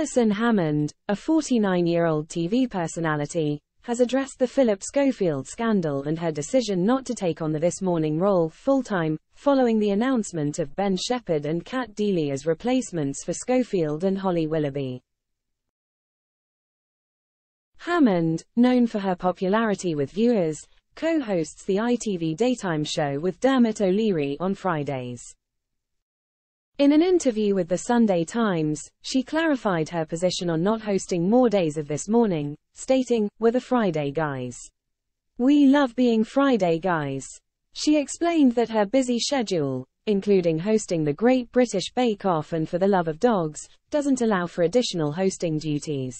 Alison Hammond, a 49-year-old TV personality, has addressed the Phillip Schofield scandal and her decision not to take on the This Morning role full-time, following the announcement of Ben Shephard and Cat Deeley as replacements for Schofield and Holly Willoughby. Hammond, known for her popularity with viewers, co-hosts the ITV daytime show with Dermot O'Leary on Fridays. In an interview with the Sunday Times, she clarified her position on not hosting more days of This Morning, stating, We're the Friday guys. We love being Friday guys. She explained that her busy schedule, including hosting the Great British Bake Off and For the Love of Dogs, doesn't allow for additional hosting duties.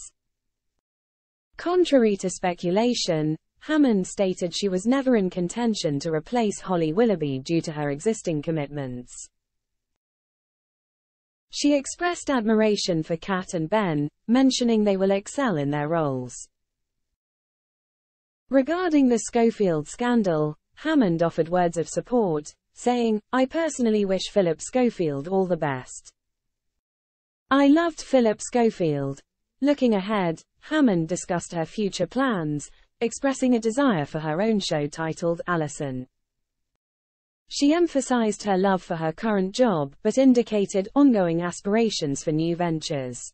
Contrary to speculation, Hammond stated she was never in contention to replace Holly Willoughby due to her existing commitments. She expressed admiration for Cat and Ben, mentioning they will excel in their roles. Regarding the Schofield scandal, Hammond offered words of support, saying, I personally wish Phillip Schofield all the best. I loved Phillip Schofield. Looking ahead, Hammond discussed her future plans, expressing a desire for her own show titled Alison. She emphasized her love for her current job, but indicated ongoing aspirations for new ventures.